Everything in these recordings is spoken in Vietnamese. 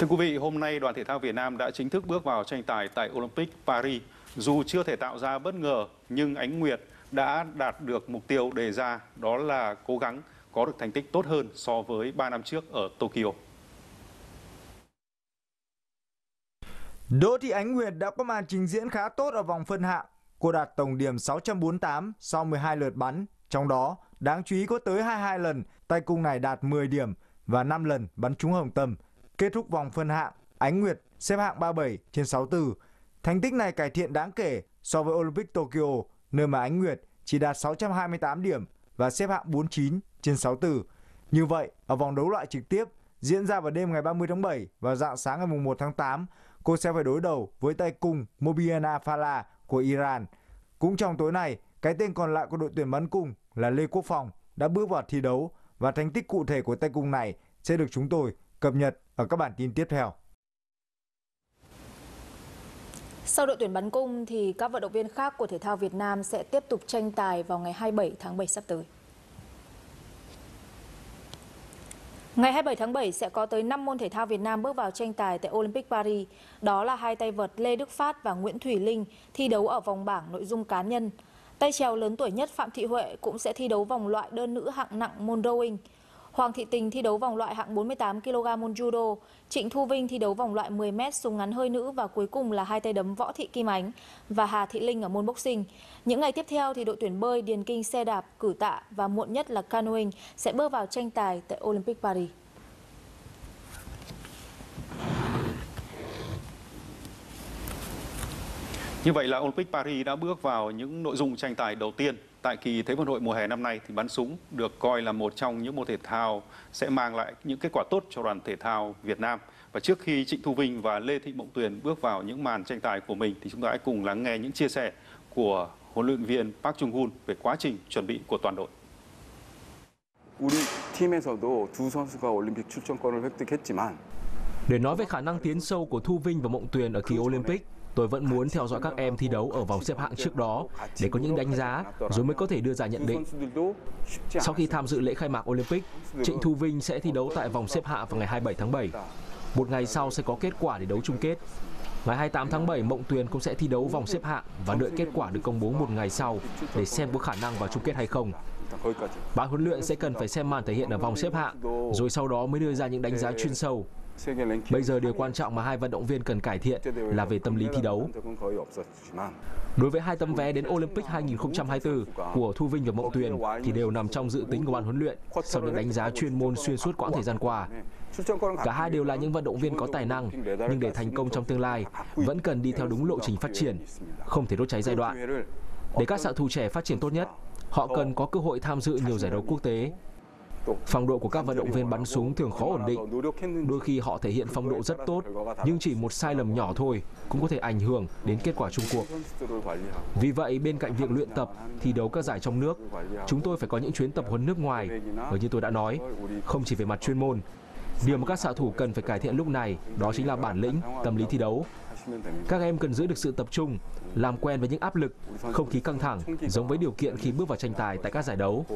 Thưa quý vị, hôm nay đoàn thể thao Việt Nam đã chính thức bước vào tranh tài tại Olympic Paris. Dù chưa thể tạo ra bất ngờ, nhưng Ánh Nguyệt đã đạt được mục tiêu đề ra, đó là cố gắng có được thành tích tốt hơn so với 3 năm trước ở Tokyo. Đỗ Thị Ánh Nguyệt đã có màn trình diễn khá tốt ở vòng phân hạng. Cô đạt tổng điểm 648 sau 12 lượt bắn, trong đó đáng chú ý có tới 22 lần tay cung này đạt 10 điểm và 5 lần bắn trúng hồng tâm. Kết thúc vòng phân hạng, Ánh Nguyệt xếp hạng 37 trên 64. Thành tích này cải thiện đáng kể so với Olympic Tokyo, nơi mà Ánh Nguyệt chỉ đạt 628 điểm và xếp hạng 49 trên 64. Như vậy, ở vòng đấu loại trực tiếp diễn ra vào đêm ngày 30 tháng 7 và dạng sáng ngày 1 tháng 8, cô sẽ phải đối đầu với tay cung Mobiana Fala của Iran. Cũng trong tối nay, cái tên còn lại của đội tuyển bắn cung là Lê Quốc Phòng đã bước vào thi đấu và thành tích cụ thể của tay cung này sẽ được chúng tôi cập nhật ở các bản tin tiếp theo. Sau đội tuyển bắn cung thì các vận động viên khác của thể thao Việt Nam sẽ tiếp tục tranh tài vào ngày 27 tháng 7 sắp tới. Ngày 27 tháng 7 sẽ có tới 5 môn thể thao Việt Nam bước vào tranh tài tại Olympic Paris. Đó là hai tay vợt Lê Đức Phát và Nguyễn Thủy Linh thi đấu ở vòng bảng nội dung cá nhân. Tay trèo lớn tuổi nhất Phạm Thị Huệ cũng sẽ thi đấu vòng loại đơn nữ hạng nặng môn rowing. Hoàng Thị Tình thi đấu vòng loại hạng 48 kg môn judo, Trịnh Thu Vinh thi đấu vòng loại 10 m súng ngắn hơi nữ và cuối cùng là hai tay đấm Võ Thị Kim Ánh và Hà Thị Linh ở môn boxing. Những ngày tiếp theo thì đội tuyển bơi, điền kinh, xe đạp, cử tạ và muộn nhất là canoeing sẽ bước vào tranh tài tại Olympic Paris. Như vậy là Olympic Paris đã bước vào những nội dung tranh tài đầu tiên tại kỳ Thế vận hội mùa hè năm nay thì bắn súng được coi là một trong những môn thể thao sẽ mang lại những kết quả tốt cho đoàn thể thao Việt Nam. Và trước khi Trịnh Thu Vinh và Lê Thị Mộng Tuyền bước vào những màn tranh tài của mình thì chúng ta hãy cùng lắng nghe những chia sẻ của huấn luyện viên Park Chung-hun về quá trình chuẩn bị của toàn đội. Để nói về khả năng tiến sâu của Thu Vinh và Mộng Tuyền ở kỳ Olympic, tôi vẫn muốn theo dõi các em thi đấu ở vòng xếp hạng trước đó để có những đánh giá rồi mới có thể đưa ra nhận định. Sau khi tham dự lễ khai mạc Olympic, Trịnh Thu Vinh sẽ thi đấu tại vòng xếp hạng vào ngày 27 tháng 7. Một ngày sau sẽ có kết quả để đấu chung kết. Ngày 28 tháng 7, Mộng Tuyền cũng sẽ thi đấu vòng xếp hạng và đợi kết quả được công bố một ngày sau để xem có khả năng vào chung kết hay không. Ban huấn luyện sẽ cần phải xem màn thể hiện ở vòng xếp hạng, rồi sau đó mới đưa ra những đánh giá chuyên sâu. Bây giờ điều quan trọng mà hai vận động viên cần cải thiện là về tâm lý thi đấu. Đối với hai tấm vé đến Olympic 2024 của Thu Vinh và Mộng Tuyền thì đều nằm trong dự tính của ban huấn luyện sau những đánh giá chuyên môn xuyên suốt quãng thời gian qua. Cả hai đều là những vận động viên có tài năng, nhưng để thành công trong tương lai vẫn cần đi theo đúng lộ trình phát triển, không thể đốt cháy giai đoạn. Để các xạ thủ trẻ phát triển tốt nhất, họ cần có cơ hội tham dự nhiều giải đấu quốc tế. Phong độ của các vận động viên bắn súng thường khó ổn định. Đôi khi họ thể hiện phong độ rất tốt, nhưng chỉ một sai lầm nhỏ thôi cũng có thể ảnh hưởng đến kết quả chung cuộc. Vì vậy, bên cạnh việc luyện tập, thi đấu các giải trong nước, chúng tôi phải có những chuyến tập huấn nước ngoài. Và như tôi đã nói, không chỉ về mặt chuyên môn, Điều mà các xạ thủ cần phải cải thiện lúc này đó chính là bản lĩnh, tâm lý thi đấu. Các em cần giữ được sự tập trung, làm quen với những áp lực, không khí căng thẳng giống với điều kiện khi bước vào tranh tài tại các giải đấu.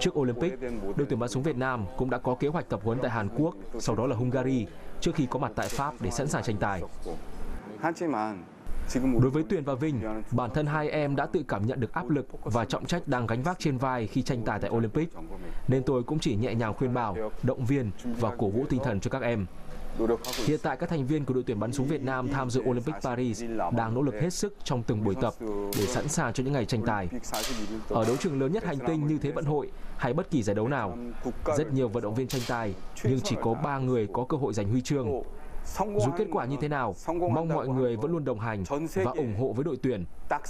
Trước Olympic, đội tuyển bắn súng Việt Nam cũng đã có kế hoạch tập huấn tại Hàn Quốc, sau đó là Hungary, trước khi có mặt tại Pháp để sẵn sàng tranh tài. Đối với Tuyền và Vinh, bản thân hai em đã tự cảm nhận được áp lực và trọng trách đang gánh vác trên vai khi tranh tài tại Olympic. Nên tôi cũng chỉ nhẹ nhàng khuyên bảo, động viên và cổ vũ tinh thần cho các em. Hiện tại các thành viên của đội tuyển bắn súng Việt Nam tham dự Olympic Paris đang nỗ lực hết sức trong từng buổi tập để sẵn sàng cho những ngày tranh tài. Ở đấu trường lớn nhất hành tinh như Thế vận hội hay bất kỳ giải đấu nào, rất nhiều vận động viên tranh tài nhưng chỉ có 3 người có cơ hội giành huy chương. Dù kết quả như thế nào, mong mọi người vẫn luôn đồng hành và ủng hộ với đội tuyển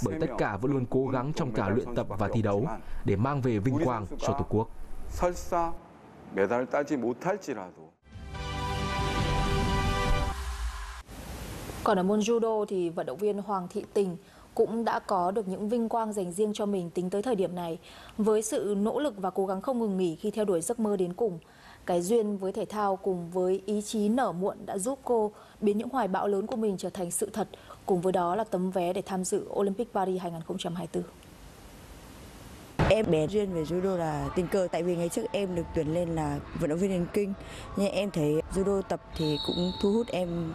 bởi tất cả vẫn luôn cố gắng trong cả luyện tập và thi đấu để mang về vinh quang cho Tổ quốc. Còn ở môn judo thì vận động viên Hoàng Thị Tình cũng đã có được những vinh quang dành riêng cho mình tính tới thời điểm này với sự nỗ lực và cố gắng không ngừng nghỉ khi theo đuổi giấc mơ đến cùng. Cái duyên với thể thao cùng với ý chí nở muộn đã giúp cô biến những hoài bão lớn của mình trở thành sự thật, cùng với đó là tấm vé để tham dự Olympic Paris 2024. Em bé duyên về judo là tình cờ tại vì ngày trước em được tuyển lên là vận động viên điền kinh nhưng em thấy judo tập thì cũng thu hút em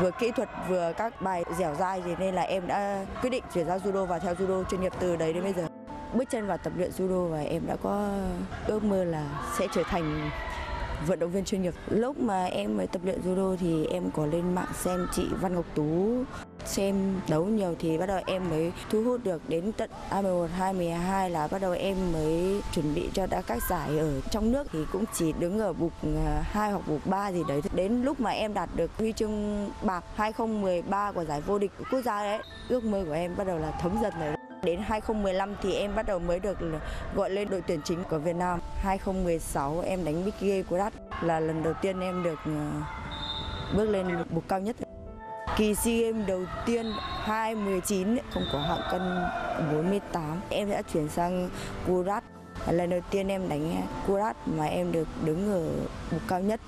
vừa kỹ thuật, vừa các bài dẻo dai thì nên là em đã quyết định chuyển sang judo và theo judo chuyên nghiệp từ đấy đến bây giờ bước chân vào tập luyện judo và em đã có ước mơ là sẽ trở thành vận động viên chuyên nghiệp. Lúc mà em mới tập luyện judo thì em có lên mạng xem chị Văn Ngọc Tú xem đấu nhiều thì bắt đầu em mới thu hút được đến tận A11, 22 là bắt đầu em mới chuẩn bị cho đã các giải ở trong nước thì cũng chỉ đứng ở bục à, 2 hoặc bục 3 gì đấy. Đến lúc mà em đạt được huy chương bạc 2013 của giải vô địch quốc gia đấy, ước mơ của em bắt đầu là thấm dần rồi. Đến 2015 thì em bắt đầu mới được gọi lên đội tuyển chính của Việt Nam. 2016 em đánh Big Game của Đắt là lần đầu tiên em được à, bước lên bục cao nhất. Kỳ SEA Games đầu tiên 2019 không có hạng cân 48. Em đã chuyển sang Kurat. Lần đầu tiên em đánh Kurat mà em được đứng ở bục cao nhất.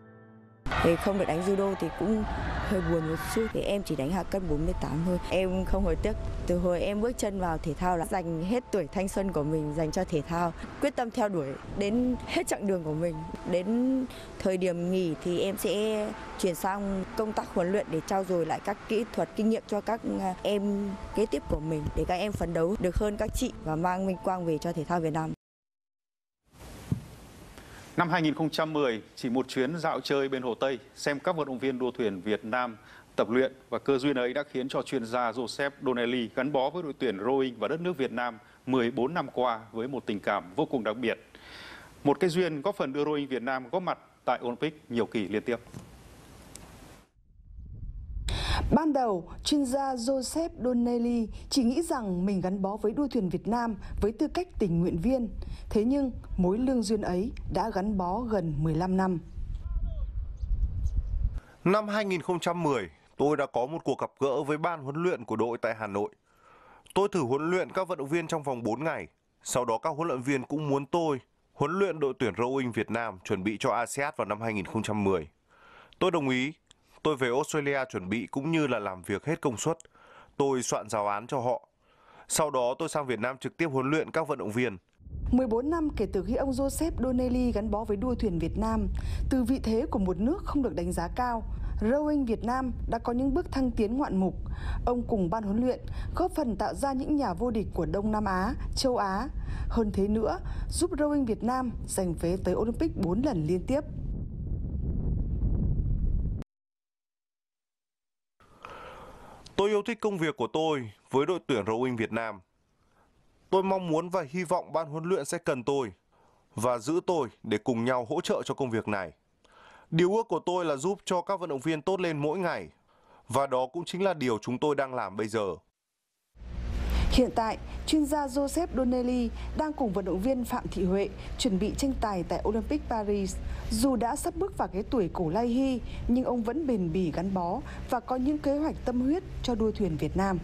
Thì không được đánh judo thì cũng hơi buồn một chút thì em chỉ đánh hạ cân 48 thôi. Em không hối tiếc từ hồi em bước chân vào thể thao là dành hết tuổi thanh xuân của mình dành cho thể thao, quyết tâm theo đuổi đến hết chặng đường của mình. Đến thời điểm nghỉ thì em sẽ chuyển sang công tác huấn luyện để trao dồi lại các kỹ thuật kinh nghiệm cho các à, em kế tiếp của mình để các em phấn đấu được hơn các chị và mang minh quang về cho thể thao Việt Nam. Năm 2010, chỉ một chuyến dạo chơi bên Hồ Tây, xem các vận động viên đua thuyền Việt Nam tập luyện và cơ duyên ấy đã khiến cho chuyên gia Joseph Donnelly gắn bó với đội tuyển rowing và đất nước Việt Nam 14 năm qua với một tình cảm vô cùng đặc biệt. Một cái duyên góp phần đưa rowing Việt Nam góp mặt tại Olympic nhiều kỳ liên tiếp. Ban đầu, chuyên gia Joseph Donnelly chỉ nghĩ rằng mình gắn bó với đua thuyền Việt Nam với tư cách tình nguyện viên. Thế nhưng, mối lương duyên ấy đã gắn bó gần 15 năm. Năm 2010, tôi đã có một cuộc gặp gỡ với ban huấn luyện của đội tại Hà Nội. Tôi thử huấn luyện các vận động viên trong vòng 4 ngày. Sau đó các huấn luyện viên cũng muốn tôi huấn luyện đội tuyển rowing Việt Nam chuẩn bị cho ASEAN vào năm 2010. Tôi đồng ý Tôi về Australia chuẩn bị cũng như là làm việc hết công suất. Tôi soạn giáo án cho họ. Sau đó tôi sang Việt Nam trực tiếp huấn luyện các vận động viên. 14 năm kể từ khi ông Joseph Donnelly gắn bó với đua thuyền Việt Nam, từ vị thế của một nước không được đánh giá cao, rowing Việt Nam đã có những bước thăng tiến ngoạn mục. Ông cùng ban huấn luyện góp phần tạo ra những nhà vô địch của Đông Nam Á, châu Á. Hơn thế nữa, giúp rowing Việt Nam giành vé tới Olympic 4 lần liên tiếp. Tôi yêu thích công việc của tôi với đội tuyển rowing Việt Nam. Tôi mong muốn và hy vọng ban huấn luyện sẽ cần tôi và giữ tôi để cùng nhau hỗ trợ cho công việc này. Điều ước của tôi là giúp cho các vận động viên tốt lên mỗi ngày và đó cũng chính là điều chúng tôi đang làm bây giờ. Hiện tại, chuyên gia Joseph Donnelly đang cùng vận động viên Phạm Thị Huệ chuẩn bị tranh tài tại Olympic Paris. Dù đã sắp bước vào cái tuổi cổ lai hy, nhưng ông vẫn bền bỉ gắn bó và có những kế hoạch tâm huyết cho đua thuyền Việt Nam.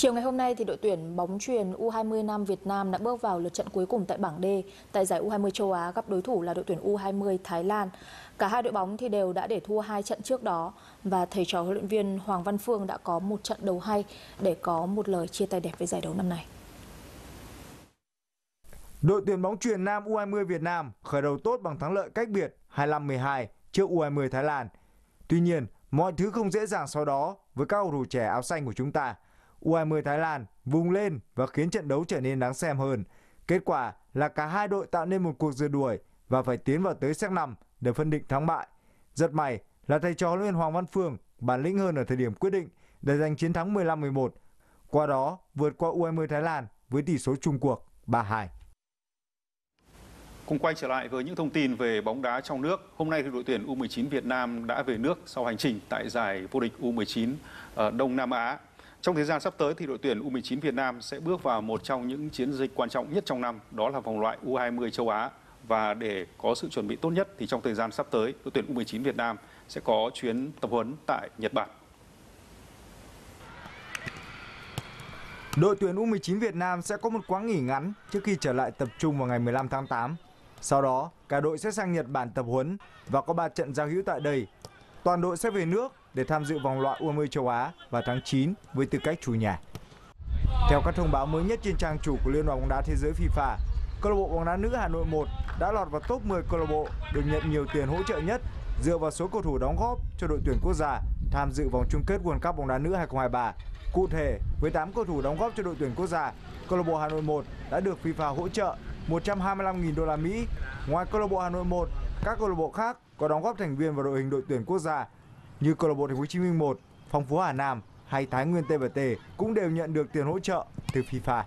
Chiều ngày hôm nay thì đội tuyển bóng truyền U20 nam Việt Nam đã bước vào lượt trận cuối cùng tại bảng D tại giải U20 châu Á gặp đối thủ là đội tuyển U20 Thái Lan. Cả hai đội bóng thì đều đã để thua hai trận trước đó và thầy trò huấn luyện viên Hoàng Văn Phương đã có một trận đấu hay để có một lời chia tay đẹp với giải đấu năm nay. Đội tuyển bóng truyền nam U20 Việt Nam khởi đầu tốt bằng thắng lợi cách biệt 25-12 trước U20 Thái Lan. Tuy nhiên, mọi thứ không dễ dàng sau đó với các cầu thủ trẻ áo xanh của chúng ta. U20 Thái Lan vùng lên và khiến trận đấu trở nên đáng xem hơn. Kết quả là cả hai đội tạo nên một cuộc rượt đuổi và phải tiến vào tới xét nằm để phân định thắng bại. Rất may là thầy trò huấn luyện Hoàng Văn Phương bản lĩnh hơn ở thời điểm quyết định để giành chiến thắng 15-11. Qua đó vượt qua U20 Thái Lan với tỷ số chung cuộc 3-2. Cùng quay trở lại với những thông tin về bóng đá trong nước. Hôm nay thì đội tuyển U19 Việt Nam đã về nước sau hành trình tại giải vô địch U19 ở ờ, Đông Nam Á. Trong thời gian sắp tới thì đội tuyển U19 Việt Nam sẽ bước vào một trong những chiến dịch quan trọng nhất trong năm, đó là vòng loại U20 châu Á. Và để có sự chuẩn bị tốt nhất thì trong thời gian sắp tới, đội tuyển U19 Việt Nam sẽ có chuyến tập huấn tại Nhật Bản. Đội tuyển U19 Việt Nam sẽ có một quãng nghỉ ngắn trước khi trở lại tập trung vào ngày 15 tháng 8. Sau đó, cả đội sẽ sang Nhật Bản tập huấn và có 3 trận giao hữu tại đây. Toàn đội sẽ về nước để tham dự vòng loại U20 châu Á vào tháng 9 với tư cách chủ nhà. Theo các thông báo mới nhất trên trang chủ của Liên đoàn bóng đá thế giới FIFA, câu lạc bộ bóng đá nữ Hà Nội 1 đã lọt vào top 10 câu lạc bộ được nhận nhiều tiền hỗ trợ nhất dựa vào số cầu thủ đóng góp cho đội tuyển quốc gia tham dự vòng chung kết World Cup bóng đá nữ 2023. Cụ thể, với 8 cầu thủ đóng góp cho đội tuyển quốc gia, câu lạc bộ Hà Nội 1 đã được FIFA hỗ trợ 125.000 đô la Mỹ. Ngoài câu lạc bộ Hà Nội 1, các câu lạc bộ khác có đóng góp thành viên vào đội hình đội tuyển quốc gia như câu lạc bộ Thành phố Hồ Chí Minh 1, Phong Phú Hà Nam hay Thái Nguyên TBT cũng đều nhận được tiền hỗ trợ từ FIFA.